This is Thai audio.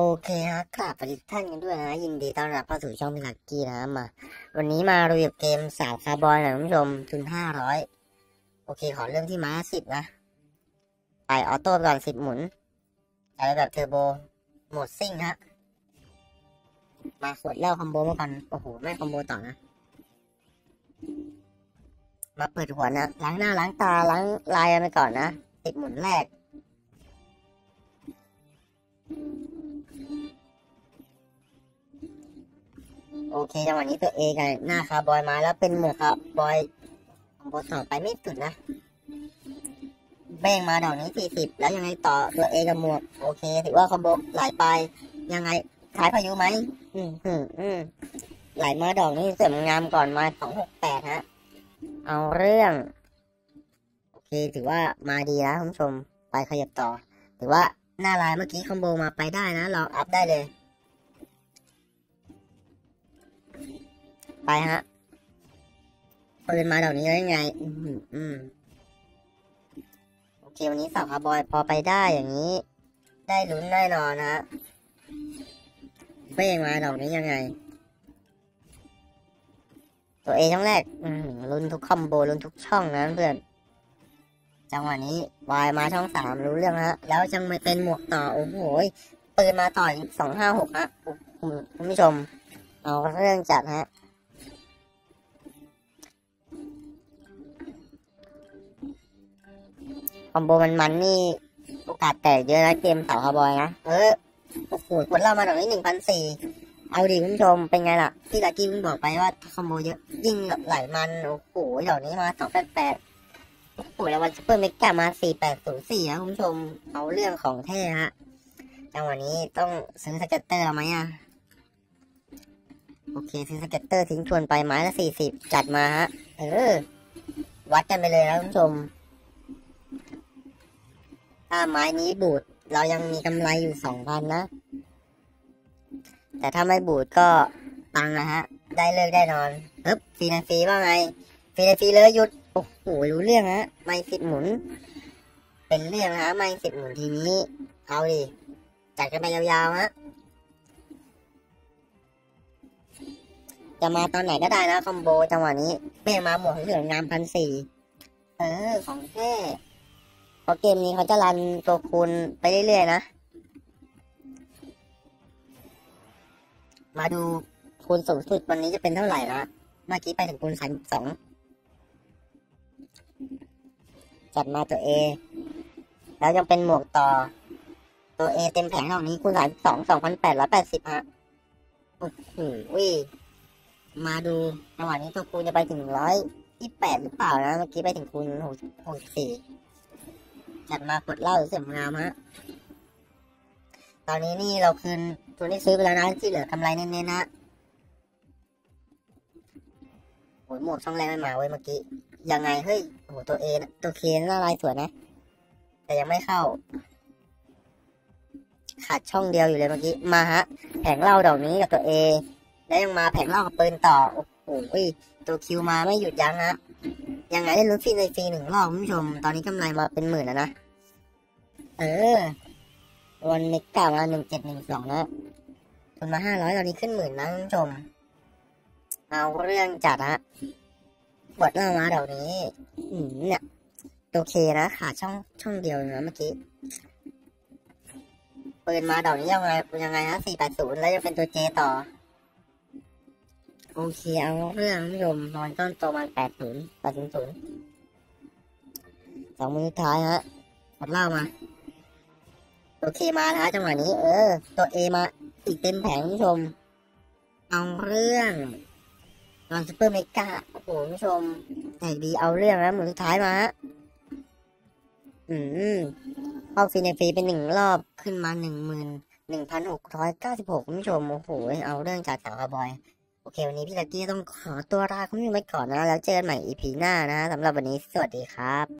โอเคฮะกราบสวัสดีทุกท่านกันด้วยนะยินดีต้อนรับเข้าสู่ช่องพี่ลักกี้นะมา วันนี้มารีวิวเกมสาวคาวบอยหน่อยคุณผู้ชมทุนห้าร้อยโอเค ขอเริ่มที่ม้าสิบนะ ไป auto ก่อนสิบหมุนอะไรแบบ turbo mode ซิ่งฮะ มาขวดเหล้า combo มาก่อนโอ้โห ไม่ combo ต่อนะ มาเปิดหัวนะ ล้างหน้าล้างตาล้างลายกันไปก่อนนะสิบหมุนแรก โอเคจังหวะนี้ตัวเอกันหน้าคาบอยมาแล้วเป็นหมวกคาบอยคอมโบต่อไปไม่สุดนะเบ้งมาดอกนี้สี่สิบแล้วยังไงต่อตัวเอกับหมวก โอเค ถือว่าคอมโบไหลไปยังไงขายพายุไหมอืมอืมอืมไหลมาดอกนี้เสริมงามก่อนมาสองหกแปดฮะ เอาเรื่อง โอเค ถือว่ามาดีนะคุณผู้ชมไปขยับต่อ ถือว่าหน้าลายเมื่อกี้คอมโบมาไปได้นะลองอัพได้เลย ไปฮะปืนมาดอกนี้ได้ไง อืมอืมโอเควันนี้สาวคาร์บอยพอไปได้อย่างนี้ ได้ลุ้นแน่นอนนะฮะเบ้งมาดอกนี้ยังไง ตัวเอช่องแรกอืมลุ้นทุกคอมโบลุ้นทุกช่องนะเพื่อนจังหวะนี้วายมาช่องสามรู้เรื่องฮะแล้วจังไม่เป็นหมวกต่อ โอ้โหปืนมาต่ออีกสองห้าหกฮะคุณผู้ชม เอาเรื่องจัดฮะ อมโบมันมันนี่โอกาสแตกเยอะนะเกมเสาคาร์บอยนะ เออโอ้โหกดเล่ามาตรงนี้หนึ่งพันสี่เอาดิคุณผู้ชมเป็นไงล่ะพี่ลักกี้เพิ่งบอกไปว่า combo เยอะยิ่งไหลมันโอ้โหดอกนี้มาสองแปดแปดโอ้โหแล้ววัน super mega มาสี่แปดศูนย์สี่นะคุณผู้ชมเอาเรื่องของแท้ฮะจังหวะนี้ต้องซื้อ scatter ไหมอะโอเคซื้อ scatter ทิ้งทวนไปไม้ละสี่สิบจัดมาฮะเออวัดกันไปเลยนะคุณผู้ชม ถ้าไม้นี้บูดเรายังมีกำไรอยู่สองพันนะ แต่ถ้าไม่บูดก็ตังนะฮะ ได้เลิกได้นอนเอ๊บฟรีนะฟรีว่าไงฟรีนะฟรีเลยหยุด โอ้โหรู้เรื่องฮะ ไม่สิบหมุน เป็นเรื่องฮะ ไม่สิบหมุนทีนี้ เอาดิ จัดกันไปยาวๆฮะจะมาตอนไหนก็ได้นะคอมโบจังหวะนี้เป้มาหมวกเหลืองงามพันสี่ เออ ของแท้ ราะเกมนี้เขาจะรันตัวคูณไปเรื่อยๆนะ มาดูคูณสูงสุดวันนี้จะเป็นเท่าไหร่นะเมื่อกี้ไปถึงคูณสามสองจัดมาตัว A แล้วยังเป็นหมวกต่อ ตัว A เต็มแผงเท่านี้คูณสามสองสองพันแปดร้อยแปดสิบฮะโอ้โหมาดูจังหวะนี้ตัวคูณจะไปถึงร้อยยี่แปดหรือเปล่านะ เมื่อกี้ไปถึงคูณหกหกสี่ จัดมากดเหล่าเสียงงามฮะ ตอนนี้นี่เราคืนตัวนี้ซื้อไปแล้วนะที่เหลือกำไรเน้นๆนะโอ้ยหมวกช่องแรกไม่มาเว้ยเมื่อกี้ ยังไง เฮ้ยโอ้โหตัวเอตัวเคน่าลายสวยนะ แต่ยังไม่เข้า ขาดช่องเดียวอยู่เลยเมื่อกี้ มาฮะ แผงเหล่าดอกนี้กับตัวเอ แล้วยังมาแผงเหล่ากับปืนต่อ โอ้โหตัวคิวมาไม่หยุดยั้งฮะ ยังไงได้ลุ้นฟรีในฟรีหนึ่งรอบคุณผู้ชม ตอนนี้กำไรมาเป็นหมื่นแล้วนะ เออ วันเมกามาหนึ่งเจ็ดหนึ่งสองนะทุนมาห้าร้อยตอนนี้ขึ้นหมื่นนะคุณผู้ชม เอาเรื่องจัดฮะบทเล่ามาเดี๋ยวนี้อืมเนี่ยโอเคนะขาดช่องช่องเดียวนะเมื่อกี้ปืนมาดอกนี้ยังไงยังไงฮะสี่แปดศูนย์แล้วจะเป็นตัวเจต่อ โอเคเอาเรื่องผู้ชมนอนต้นโตมาแปดศูนย์แปดศูนย์ศูนย์สองมือสุดท้ายฮะบทเล่ามาโอเคมาแล้วจังหวะนี้ เออ ตัวเอมาอีกเต็มแผงผู้ชม เอาเรื่องนอนซูเปอร์เมกาโอ้โหผู้ชมแตกดีเอาเรื่องแล้วมุนสุดท้ายมาอืมเข้าฟรีในฟรีเป็นหนึ่งรอบขึ้นมาหนึ่งหมื่นหนึ่งพันหกร้อยเก้าสิบหกผู้ชมโอ้โหเอาเรื่องจากสาวคาร์บอย อเค วันนี้พี่ลักกี้ต้องขอตัวลาคุณผู้ชมไปก่อนนะ แล้วเจอกันใหม่อีพีหน้านะสำหรับวันนี้สวัสดีครับ